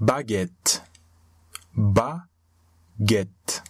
baguette, baguette.